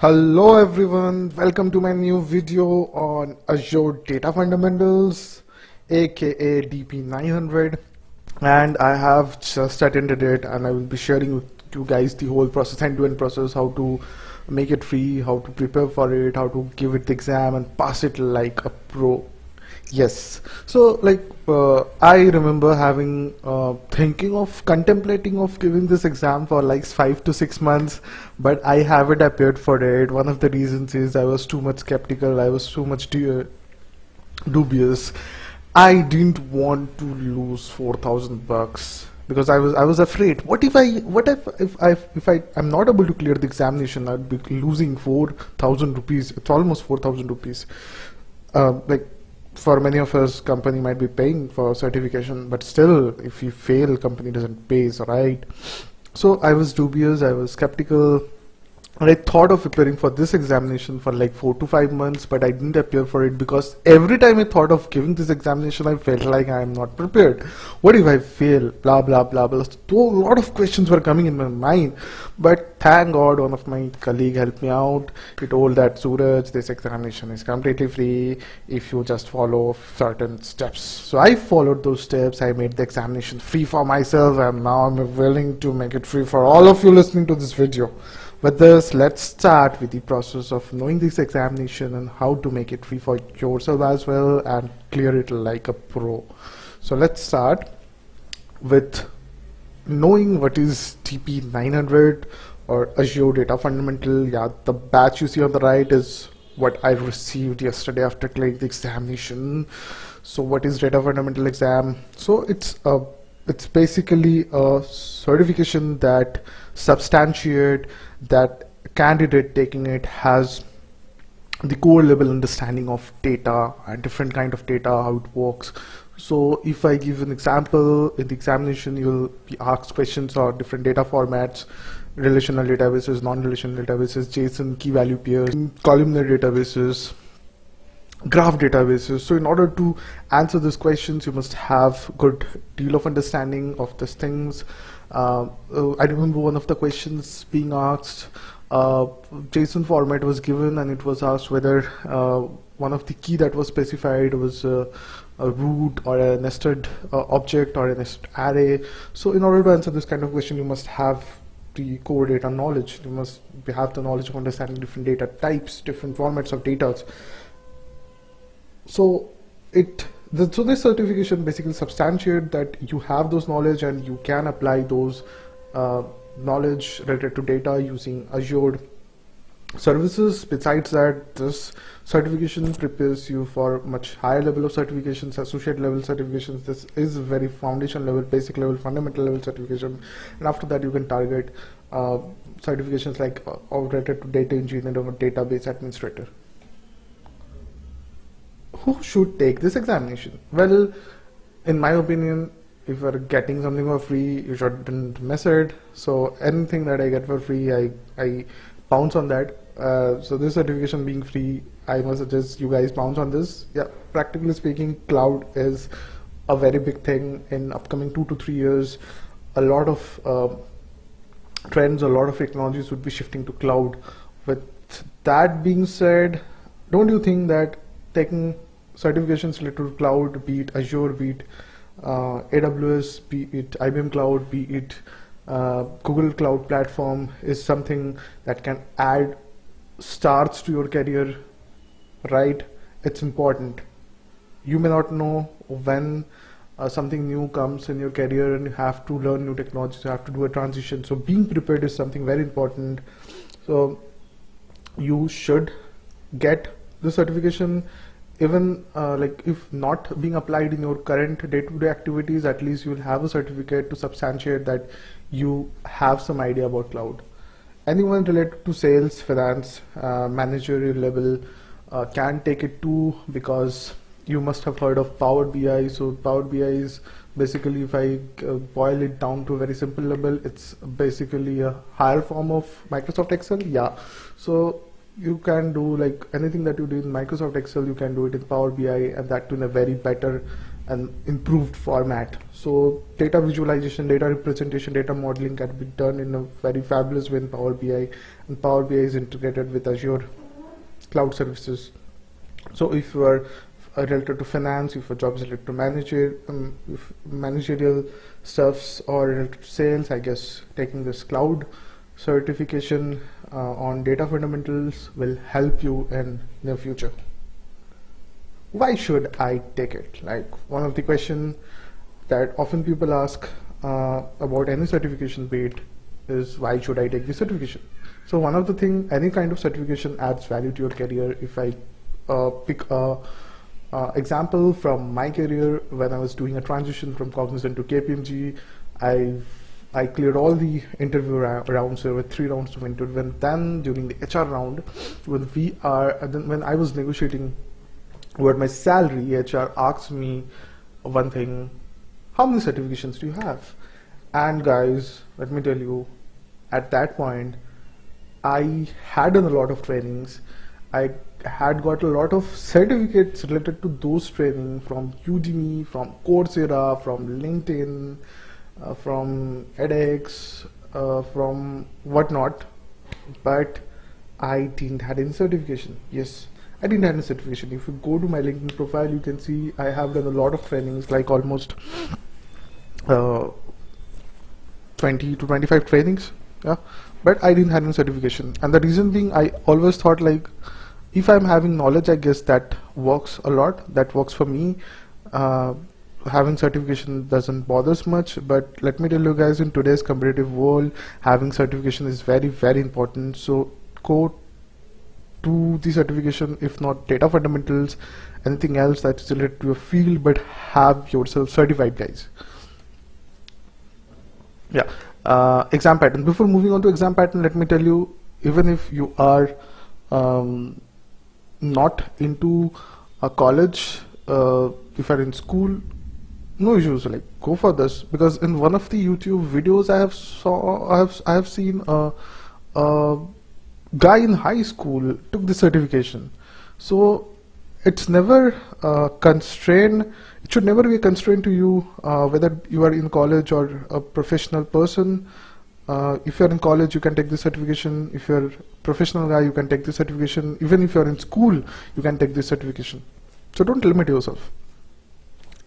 Hello everyone, welcome to my new video on Azure Data Fundamentals aka DP900 and I have just attended it and I will be sharing with you guys the whole process end-to-end -end process how to make it free, how to prepare for it, how to give it the exam and pass it like a pro Yes. So like uh, I remember having uh, thinking of contemplating of giving this exam for like five to six months, but I haven't appeared for it. One of the reasons is I was too much skeptical. I was too much dubious. I didn't want to lose four thousand bucks because I was I was afraid. What if I what if if I if I I'm not able to clear the examination? I'd be losing four thousand rupees. It's almost four thousand rupees. Uh, like for many of us company might be paying for certification but still if you fail company doesn't pay right? So i was dubious i was skeptical I thought of preparing for this examination for like four to five months, but I didn't appear for it because every time I thought of giving this examination, I felt like I am not prepared. What if I fail? Blah blah blah blah. So a lot of questions were coming in my mind, but thank God one of my colleague helped me out. He told that Suraj, this examination is completely free if you just follow certain steps. So I followed those steps. I made the examination free for myself, and now I'm willing to make it free for all of you listening to this video. With this, let's start with the process of knowing this examination and how to make it free for yourself as well and clear it like a pro. So let's start with knowing what is DP900 or Azure Data Fundamental. Yeah, the batch you see on the right is what I received yesterday after clearing the examination. So what is Data Fundamental exam? So it's a it's basically a certification that substantiate that candidate taking it has the core level understanding of data and different kind of data how it works. So if I give an example in the examination you'll be asked questions on different data formats relational databases non-relational databases JSON key value pairs columnar databases graph databases. So in order to answer these questions you must have good deal of understanding of these things. Uh, uh, I remember one of the questions being asked uh, JSON format was given and it was asked whether uh, one of the key that was specified was uh, a root or a nested uh, object or a nested array. So in order to answer this kind of question you must have the core data knowledge. You must have the knowledge of understanding different data types different formats of data so it the, so this certification basically substantiate that you have those knowledge and you can apply those uh, knowledge related to data using Azure services. Besides that, this certification prepares you for much higher level of certifications, associate level certifications. This is very foundation level, basic level, fundamental level certification. And after that, you can target uh, certifications like uh, related to data engineer or database administrator who should take this examination? Well, in my opinion, if you're getting something for free, you shouldn't miss it. So anything that I get for free, I, I pounce on that. Uh, so this certification being free, I must suggest you guys pounce on this. Yeah, practically speaking, cloud is a very big thing in upcoming two to three years. A lot of uh, trends, a lot of technologies would be shifting to cloud. With that being said, don't you think that taking certifications related to cloud, be it Azure, be it uh, AWS, be it IBM Cloud, be it uh, Google Cloud Platform is something that can add stars to your career, right? It's important. You may not know when uh, something new comes in your career and you have to learn new technologies, you have to do a transition. So being prepared is something very important. So you should get the certification even uh, like if not being applied in your current day-to-day -day activities at least you will have a certificate to substantiate that you have some idea about cloud. Anyone related to sales finance uh, managerial level uh, can take it too because you must have heard of Power BI so Power BI is basically if I uh, boil it down to a very simple level it's basically a higher form of Microsoft Excel. Yeah. So you can do like anything that you do in Microsoft Excel, you can do it in Power BI and that in a very better and improved format. So data visualization, data representation, data modeling can be done in a very fabulous way in Power BI and Power BI is integrated with Azure cloud services. So if you are related to finance, if your job is related to manager, um, managerial stuffs or sales, I guess taking this cloud certification uh, on data fundamentals will help you in the future why should I take it? Like one of the question that often people ask uh, about any certification be it is why should I take the certification? So one of the thing, any kind of certification adds value to your career. If I uh, pick a uh, example from my career when I was doing a transition from Cognizant to KPMG, I I cleared all the interview ra rounds. There were three rounds of interview. And then during the HR round, when we are, then when I was negotiating where my salary, HR asked me one thing, how many certifications do you have? And guys, let me tell you, at that point, I had done a lot of trainings. I had got a lot of certificates related to those training from Udemy, from Coursera, from LinkedIn, uh, from edX, uh, from whatnot, but I didn't had any certification. Yes, I didn't have any certification. If you go to my LinkedIn profile, you can see I have done a lot of trainings, like almost uh, 20 to 25 trainings. Yeah, but I didn't have any certification, and the reason being, I always thought like, if I'm having knowledge, I guess that works a lot. That works for me. Uh, having certification doesn't bother us much but let me tell you guys in today's competitive world having certification is very very important. So go to the certification if not data fundamentals anything else that's related to your field but have yourself certified guys. Yeah uh, exam pattern. Before moving on to exam pattern let me tell you even if you are um, not into a college uh, if you're in school no issues like go for this. Because in one of the youtube videos i have saw i have i have seen a, a guy in high school took the certification. So it's never uh, constrained it should never be a constraint to you uh, whether you are in college or a professional person. Uh, if you're in college you can take the certification. If you're professional guy you can take the certification. Even if you're in school you can take the certification. So don't limit yourself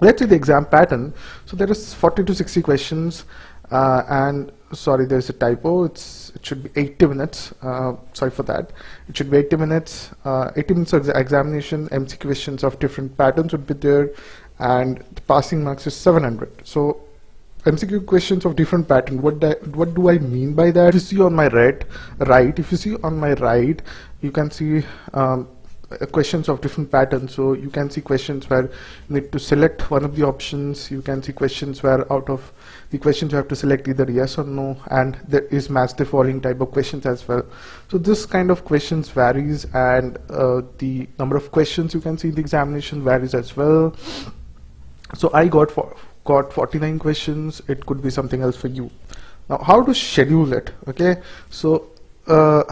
let's see the exam pattern. So there is 40 to 60 questions uh, and sorry there's a typo. It's it should be 80 minutes uh, sorry for that. It should be 80 minutes uh, 80 minutes of the examination MC questions of different patterns would be there and the passing marks is 700 so MCQ questions of different pattern what do, what do I mean by that? If you see on my right right if you see on my right you can see um, questions of different patterns. So you can see questions where you need to select one of the options. You can see questions where out of the questions you have to select either yes or no and there is match the following type of questions as well. So this kind of questions varies and uh, the number of questions you can see in the examination varies as well. So I got for got 49 questions. It could be something else for you. Now how to schedule it? Okay? So uh,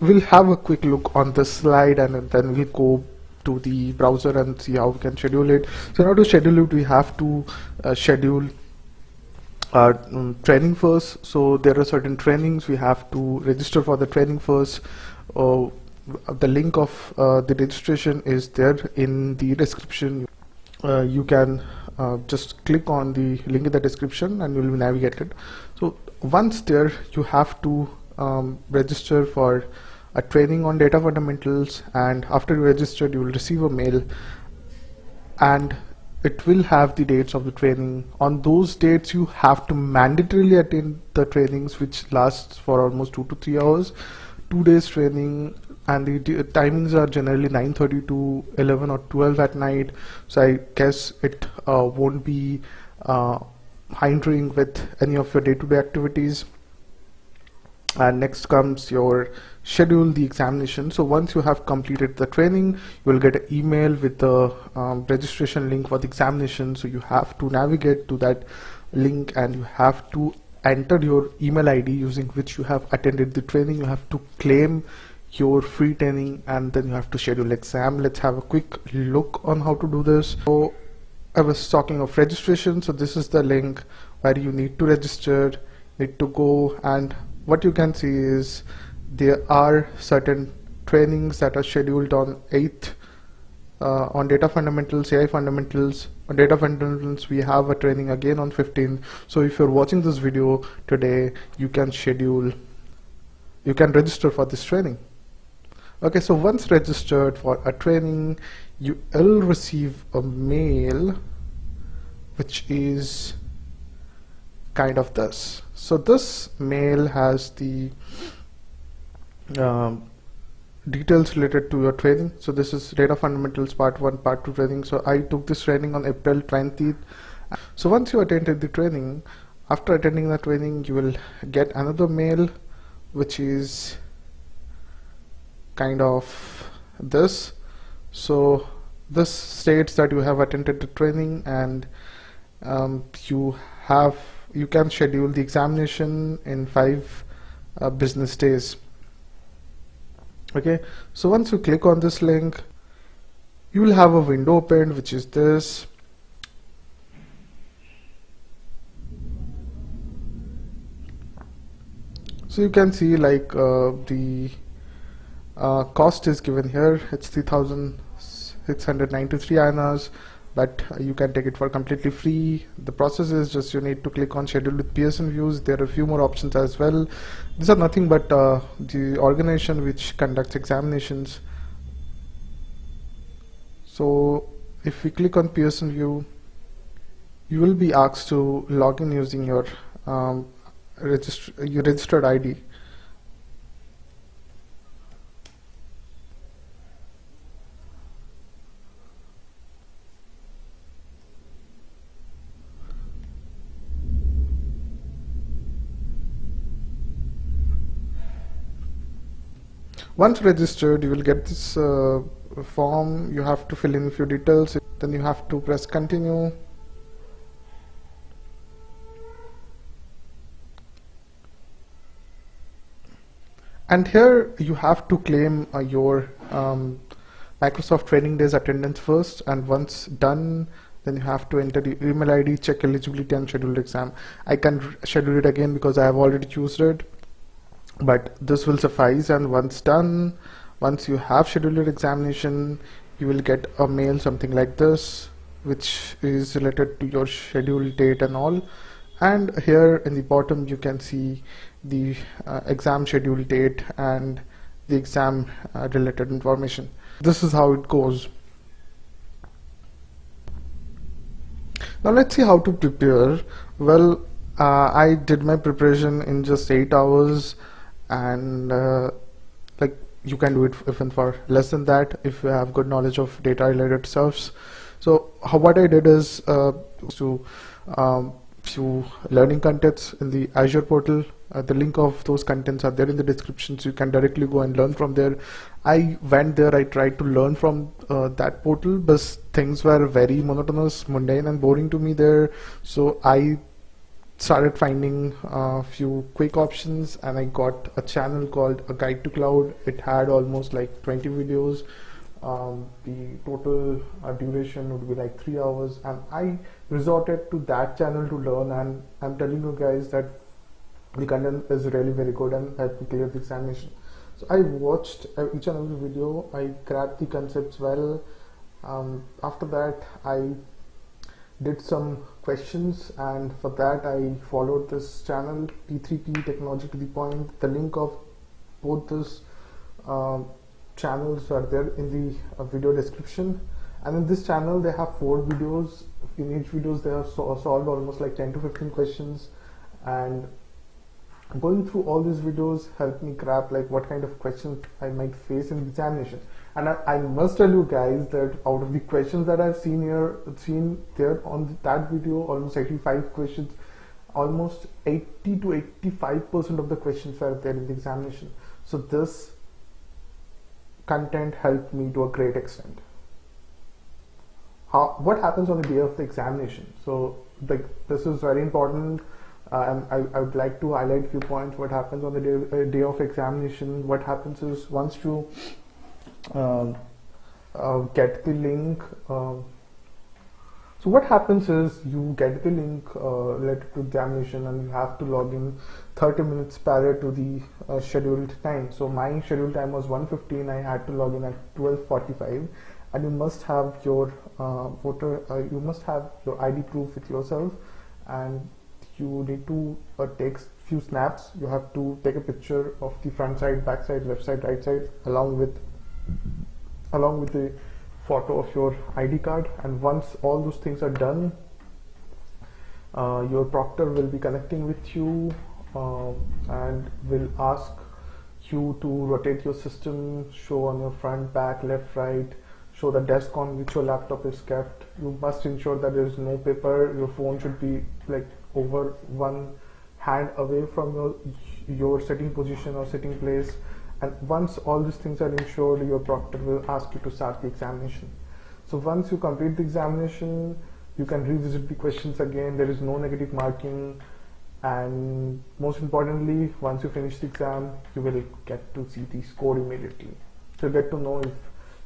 we'll have a quick look on this slide and then we'll go to the browser and see how we can schedule it. So now to schedule it, we have to uh, schedule our um, training first. So there are certain trainings we have to register for the training first. Uh, the link of uh, the registration is there in the description. Uh, you can uh, just click on the link in the description and you will be navigated. So once there, you have to um, register for a training on data fundamentals and after you registered you will receive a mail. And it will have the dates of the training. On those dates you have to mandatorily attend the trainings which lasts for almost two to three hours. Two days training and the timings are generally 9:30 to 11 or 12 at night. So i guess it uh, won't be uh, hindering with any of your day-to-day -day activities and next comes your schedule the examination. So once you have completed the training you will get an email with the um, registration link for the examination. So you have to navigate to that link and you have to enter your email ID using which you have attended the training. You have to claim your free training and then you have to schedule exam. Let's have a quick look on how to do this. So I was talking of registration. So this is the link where you need to register need to go and what you can see is there are certain trainings that are scheduled on 8th uh, on data fundamentals AI fundamentals. On data fundamentals we have a training again on 15th so if you're watching this video today you can schedule you can register for this training. Okay so once registered for a training you will receive a mail which is kind of this so this mail has the um, details related to your training. So this is data fundamentals part 1 part 2 training. So I took this training on April 20th so once you attended the training after attending the training you will get another mail which is kind of this. So this states that you have attended the training and um, you have you can schedule the examination in five uh, business days. Okay? So once you click on this link you will have a window opened which is this. So you can see like uh, the uh, cost is given here. It's 3693 INRs but you can take it for completely free. The process is just you need to click on schedule with Pearson VUEs. There are a few more options as well. These are nothing but uh, the organization which conducts examinations. So if we click on Pearson VUE you will be asked to log in using your um, your registered ID once registered you will get this uh, form. You have to fill in a few details. Then you have to press continue. And here you have to claim uh, your um, Microsoft training days attendance first. And once done then you have to enter the email ID check eligibility and schedule exam. I can schedule it again because I have already used it but this will suffice and once done once you have scheduled examination you will get a mail something like this which is related to your schedule date and all. And here in the bottom you can see the uh, exam schedule date and the exam uh, related information. This is how it goes. Now let's see how to prepare. Well uh, I did my preparation in just 8 hours and uh, like you can do it even for less than that if you have good knowledge of data related stuffs. So how, what I did is uh, to um, few learning contents in the Azure portal. Uh, the link of those contents are there in the description so you can directly go and learn from there. I went there I tried to learn from uh, that portal but things were very monotonous mundane and boring to me there. So I started finding a few quick options and I got a channel called a guide to cloud. It had almost like 20 videos. Um, the total uh, duration would be like three hours. And I resorted to that channel to learn and I'm telling you guys that the content is really very good and helped me clear the examination. So I watched each and every video. I grabbed the concepts well. Um, after that I did some questions and for that I followed this channel P3P Technology to the Point. The link of both those uh, channels are there in the uh, video description. And in this channel they have four videos. In each videos they have so solved almost like 10 to 15 questions. And going through all these videos helped me grab like what kind of questions I might face in the examination and I, I, must tell you guys that out of the questions that I've seen here seen there on the, that video almost 85 questions almost 80 to 85 percent of the questions were there in the examination. So this content helped me to a great extent. How what happens on the day of the examination? So like this is very important. Uh, and I, I, would like to highlight a few points. What happens on the day, uh, day of examination? What happens is once you get the link um, So what happens is you get the link uh, related to examination and you have to log in 30 minutes prior to the uh, scheduled time. So my scheduled time was 1:15. I had to log in at 12:45, and you must have your uh, voter, uh, you must have your ID proof with yourself, and you need to uh, take few snaps. You have to take a picture of the front side, back side, left side, right side, along with along with the photo of your ID card. And once all those things are done uh, your proctor will be connecting with you uh, and will ask you to rotate your system show on your front back left right show the desk on which your laptop is kept. You must ensure that there is no paper. Your phone should be like over one hand away from your your sitting position or sitting place and once all these things are ensured your proctor will ask you to start the examination. So once you complete the examination you can revisit the questions again. There is no negative marking. And most importantly once you finish the exam you will get to see the score immediately. So get to know if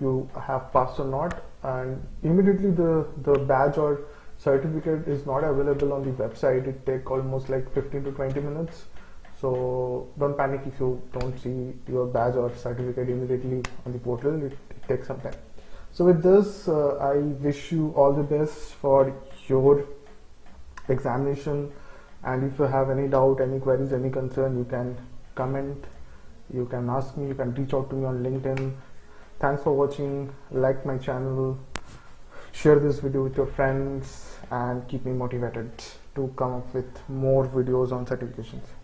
you have passed or not. And immediately the the badge or certificate is not available on the website. It take almost like 15 to 20 minutes so don't panic if you don't see your badge or certificate immediately on the portal. It, it takes some time. So with this, uh, I wish you all the best for your examination. And if you have any doubt, any queries, any concern, you can comment, you can ask me, you can reach out to me on LinkedIn. Thanks for watching. Like my channel, share this video with your friends, and keep me motivated to come up with more videos on certifications.